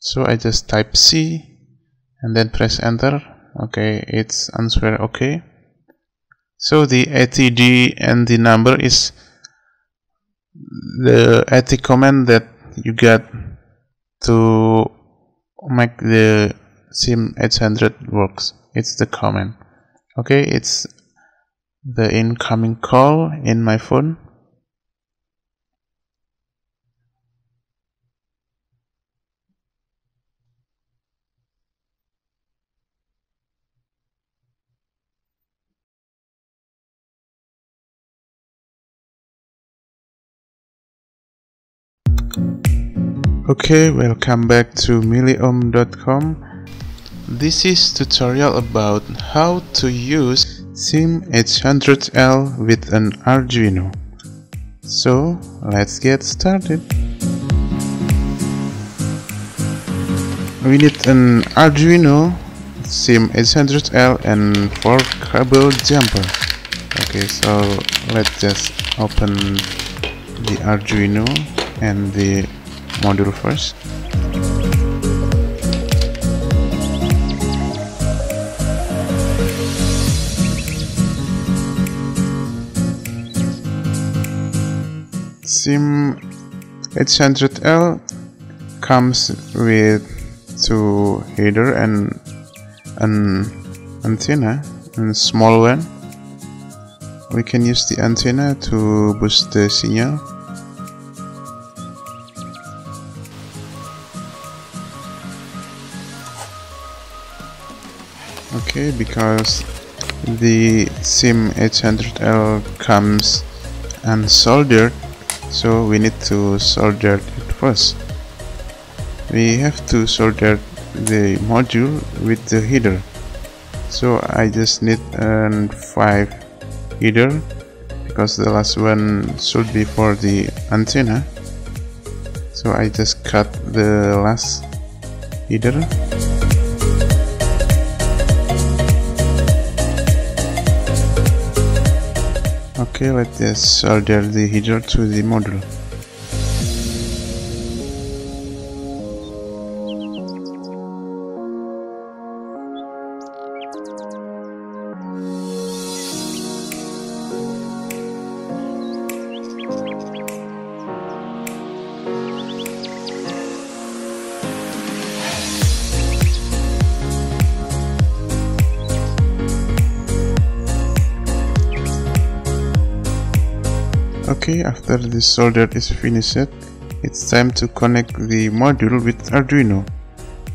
so I just type C and then press enter. Okay it's answer okay. So the ATD and the number is the AT command that you get to make the sim 800 works. It's the command. Okay it's the incoming call in my phone Okay, welcome back to miliohm.com. This is tutorial about how to use SIM 800L with an Arduino. So, let's get started. We need an Arduino, SIM 800L and 4 cable jumper. Okay, so let's just open the Arduino and the module first. SIM 800L comes with two header and an antenna and small one. We can use the antenna to boost the signal okay because the sim 800L comes unsoldered so we need to solder it first. We have to solder the module with the header. So I just need a 5 header because the last one should be for the antenna. So I just cut the last header Okay, let's solder the header to the module. Okay, after the solder is finished, it's time to connect the module with Arduino.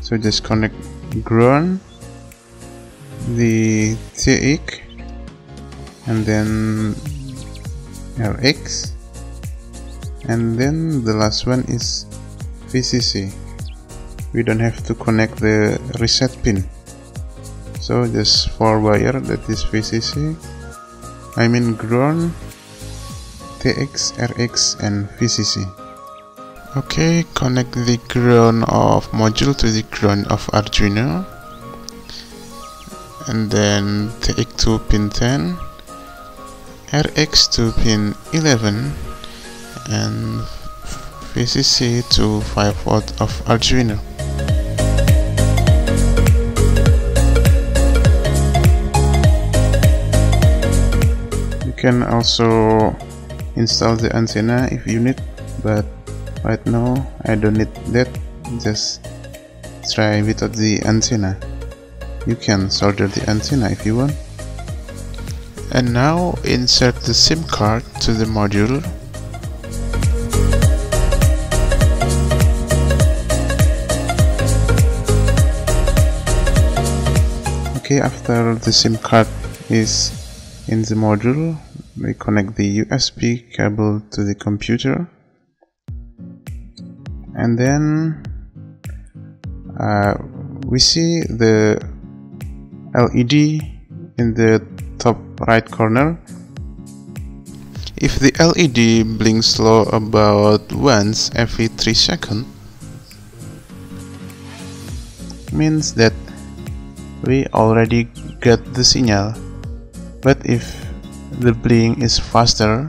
So just connect ground, the TX, and then RX, and then the last one is VCC. We don't have to connect the reset pin. So just four wire that is VCC. I mean ground TX, RX and VCC. Okay, connect the ground of module to the ground of Arduino and then TX to pin 10, RX to pin 11 and VCC to 5 volt of Arduino. You can also install the antenna if you need but right now I don't need that. Just try without the antenna. You can solder the antenna if you want. And now insert the SIM card to the module. Okay after the SIM card is in the module we connect the USB cable to the computer. And then uh, we see the LED in the top right corner. If the LED blinks slow about once every 3 seconds means that we already get the signal. But if the blink is faster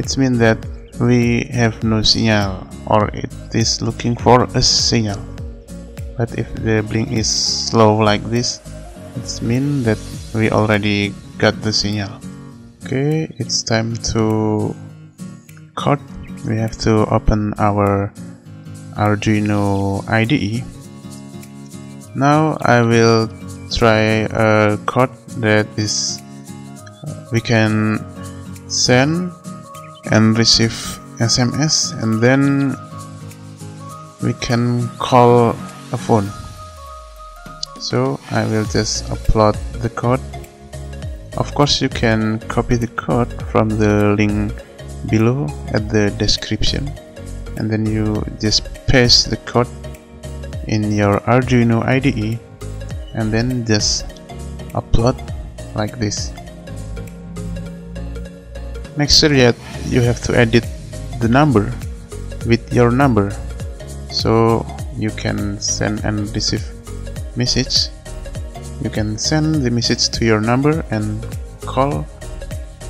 it means that we have no signal or it is looking for a signal. But if the blink is slow like this it means that we already got the signal. Okay it's time to code we have to open our Arduino IDE now I will try a code that is we can send and receive SMS and then we can call a phone. So I will just upload the code. Of course you can copy the code from the link below at the description. And then you just paste the code in your Arduino IDE and then just upload like this sure that you have to edit the number with your number. So you can send and receive message. You can send the message to your number and call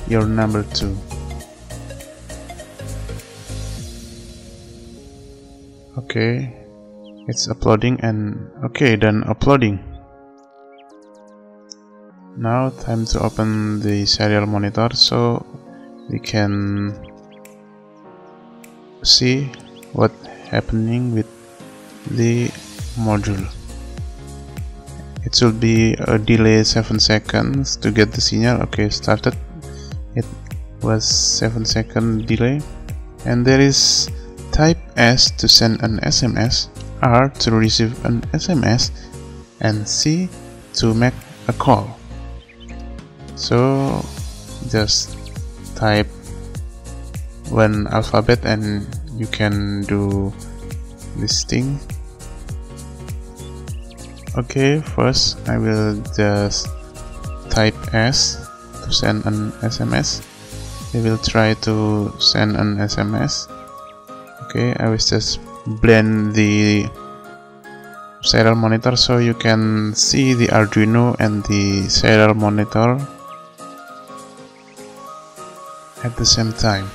your number too. Okay it's uploading and okay done uploading. Now time to open the serial monitor. So we can see what happening with the module. It should be a delay 7 seconds to get the signal. Okay started. It was 7 second delay. And there is type S to send an SMS R to receive an SMS and C to make a call. So just type one alphabet and you can do this thing okay first I will just type S to send an SMS we will try to send an SMS okay I will just blend the serial monitor so you can see the Arduino and the serial monitor at the same time.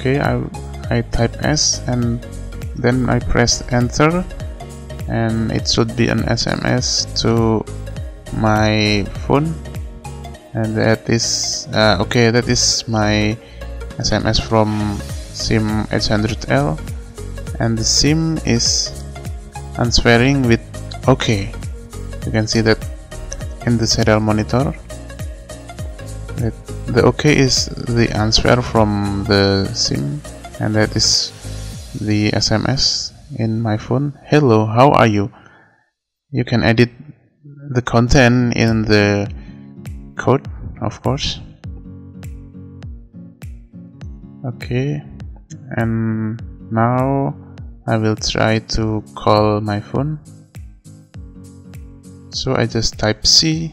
Okay I, I type S and then I press enter and it should be an SMS to my phone. And that is uh, okay that is my SMS from SIM 800L and the SIM is answering with OK you can see that in the serial monitor the OK is the answer from the SIM and that is the SMS in my phone. Hello how are you? You can edit the content in the code of course. Okay and now I will try to call my phone. So I just type C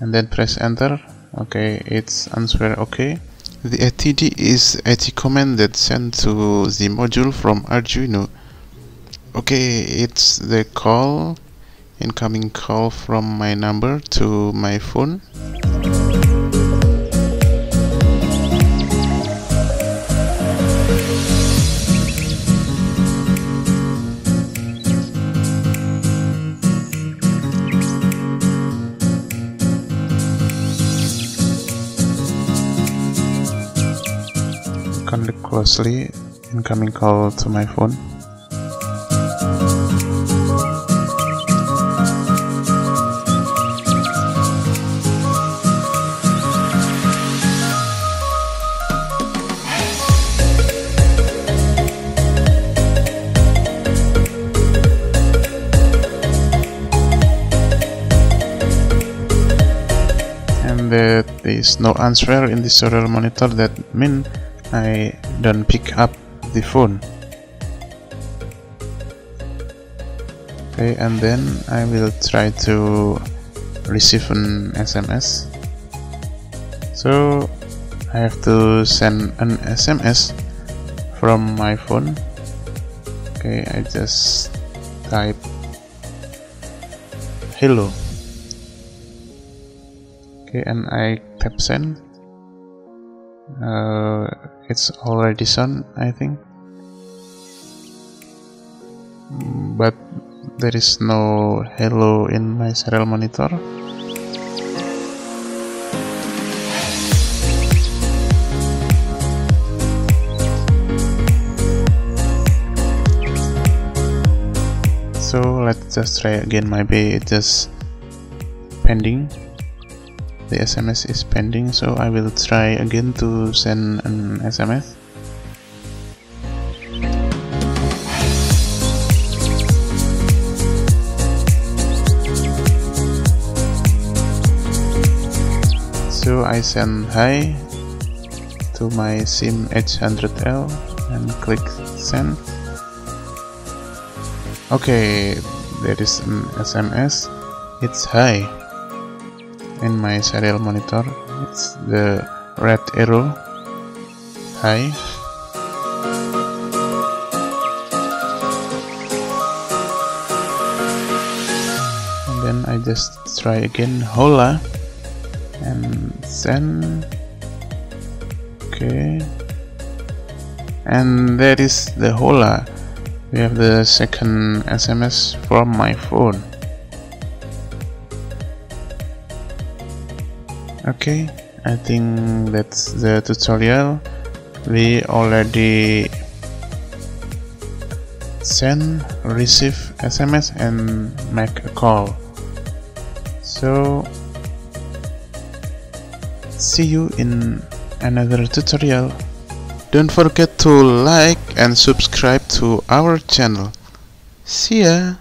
and then press enter. Okay it's answer okay. The ATD is AT command that sent to the module from Arduino. Okay it's the call incoming call from my number to my phone closely incoming call to my phone. That there is no answer in the serial monitor that mean I don't pick up the phone. Okay and then I will try to receive an SMS so I have to send an SMS from my phone. Okay I just type hello. Okay and I tap send. Uh, it's already sun I think. But there is no hello in my serial monitor. So let's just try again. Maybe it's just pending the SMS is pending so I will try again to send an SMS so I send hi to my SIM 800L and click send. Okay there is an SMS it's hi in my serial monitor. It's the red arrow. Hi. And then I just try again. Hola. And send okay. And that is the hola. We have the second SMS from my phone okay I think that's the tutorial. We already send receive SMS and make a call. So see you in another tutorial. Don't forget to like and subscribe to our channel. See ya